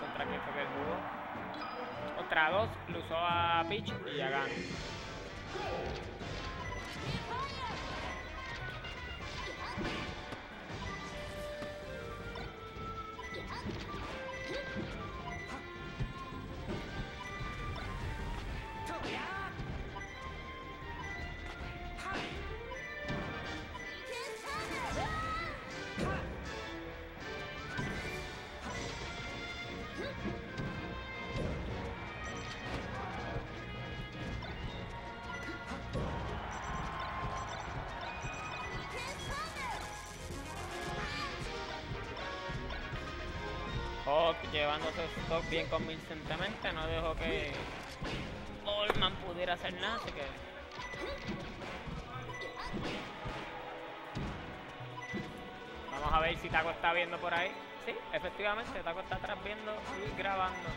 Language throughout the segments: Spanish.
contra quién fue que jugó. Contra dos, lo usó a Peach y ya ganó. Llevándose su stock bien convincentemente, no dejó que Allman pudiera hacer nada, así que... Vamos a ver si Taco está viendo por ahí. Sí, efectivamente, Taco está atrás viendo y grabando.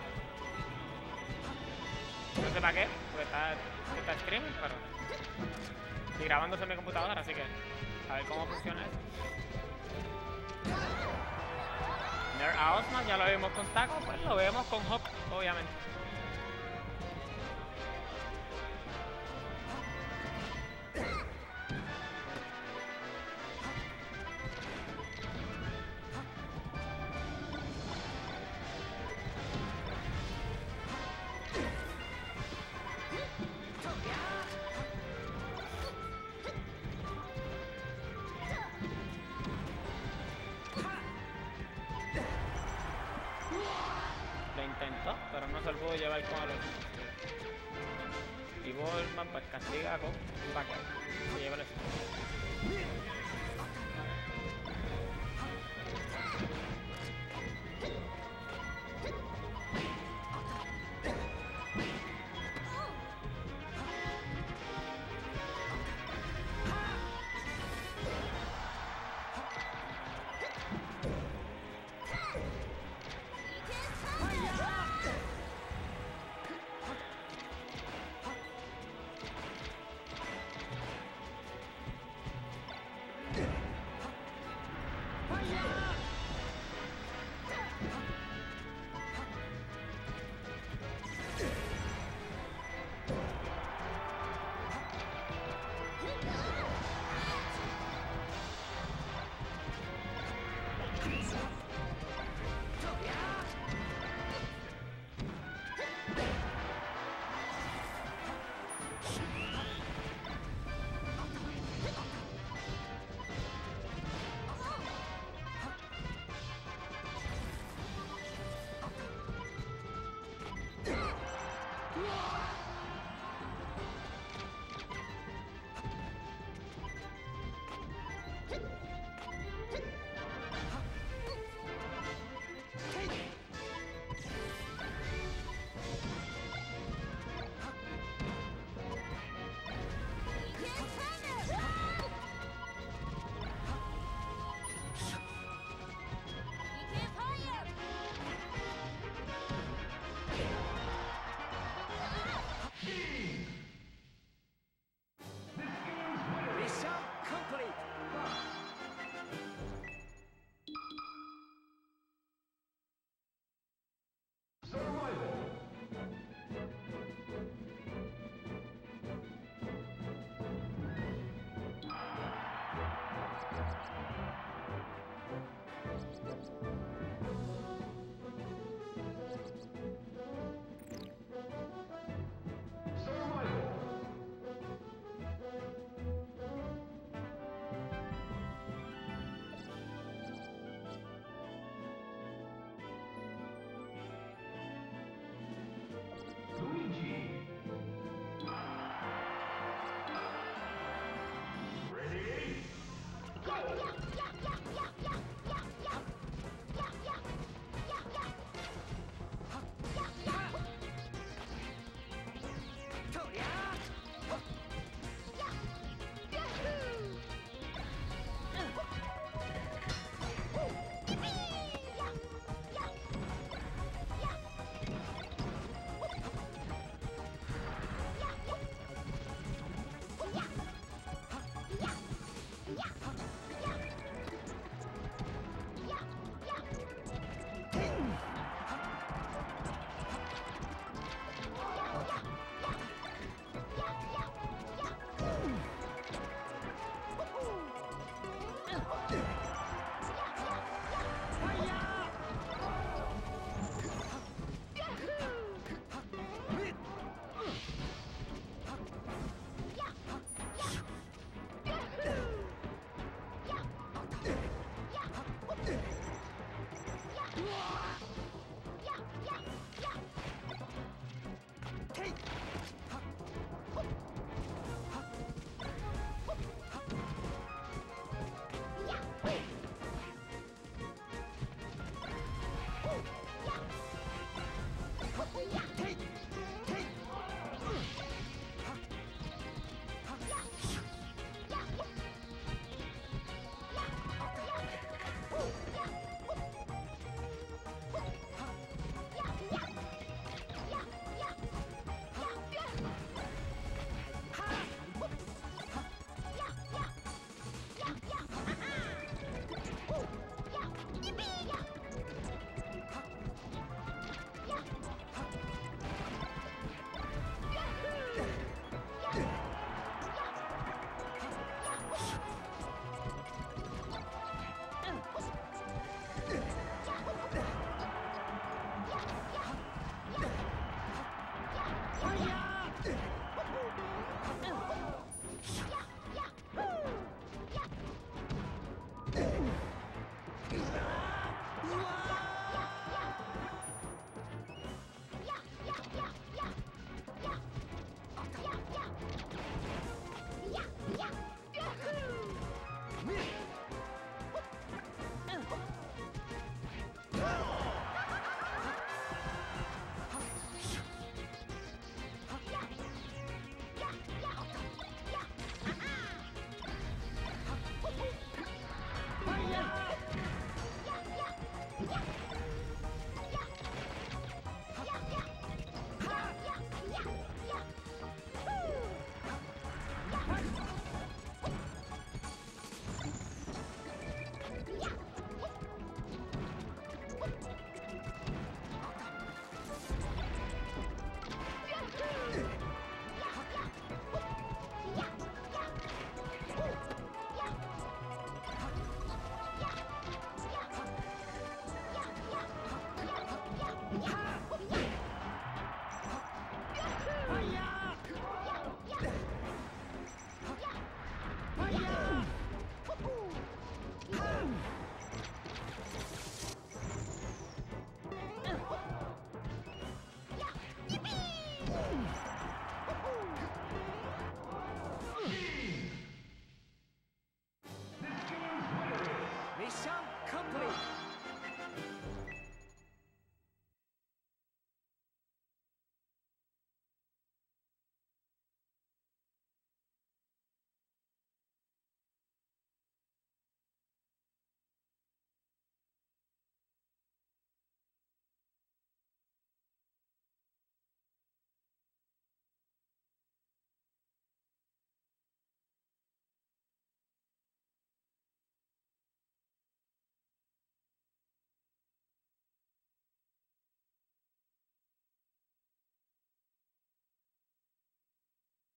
No sé para qué, porque está, está streaming, pero... Estoy grabándose en mi computadora, así que... A ver cómo funciona eso. Nair a Osman, ya lo vimos con Taco, pues lo vemos con Hawk, obviamente. Y Bolman pues castiga con backer. Se lleva el